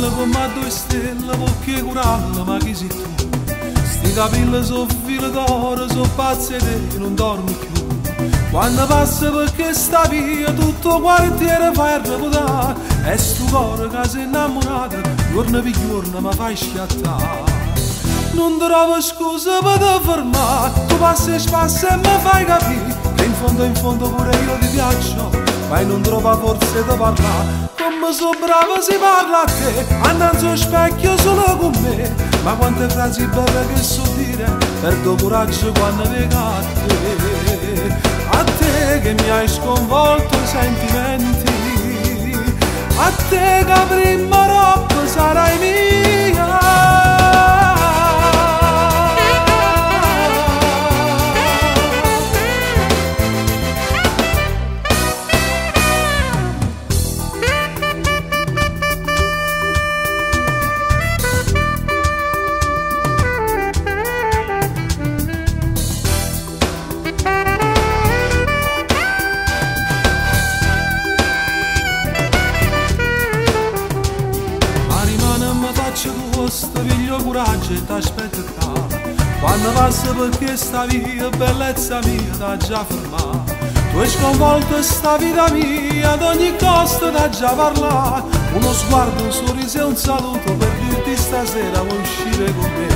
sei bella come due stelle, perché curalla, ma chi sei tu? Sti capelli sono filo d'oro, sono pazzi e non dormi più. Quando passa perché sta via, tutto quartiere fa reputare. E sto cuore che sei innamorato, giorno per giorno mi fai schiattare. Non trovo scuse per te fermare, tu passi e spassi e mi fai capire che in fondo in fondo pure io ti piaccio, ma non trovo forze da parlare. Come so brava si parla a te, andando allo specchio solo con me, ma quante frasi belle che so dire, perdo coraggio quando vedo a te, a te che mi hai sconvolto i sentimenti, a te che prima roba sarai mia. Rimane mi faccio posto, piglio coraggio e t'aspetto qua. Quando passa perché sta via, bellezza mia, t'ha già fermato. Tu hai sconvolto sta vita mia, ad ogni costo t'ha già parlato. Uno sguardo, un sorriso e un saluto per dirti stasera vuoi uscire con me.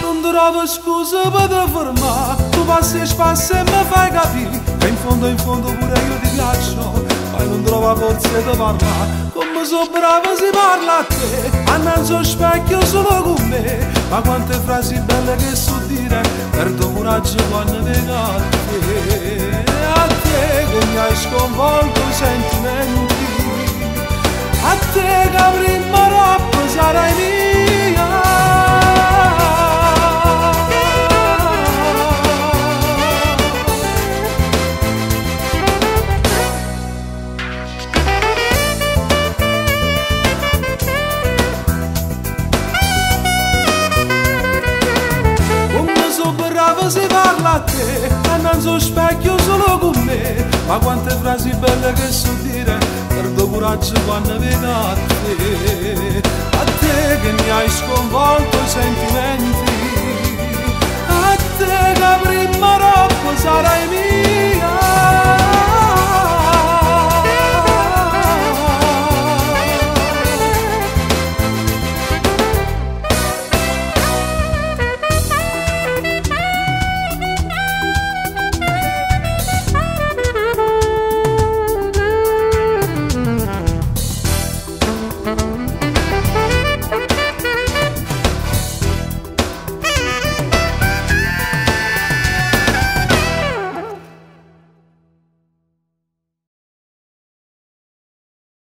Non trovo scuse per te fermare, tu passi e spassi e mi fai capire che in fondo in fondo pure io ti piaccio, forze da parlare. Come so brava si parla a te, annanzi allo specchio solo con me, ma quante frasi belle che so dire, perdo coraggio quando vedo a te, a te che mi hai sconvolto i sentimenti, a te che prima roba si parla a te, allo specchio solo con me, ma quante frasi belle che so dire, perdo coraggio quando vedo a te, a te che mi hai sconvolto i sentimenti,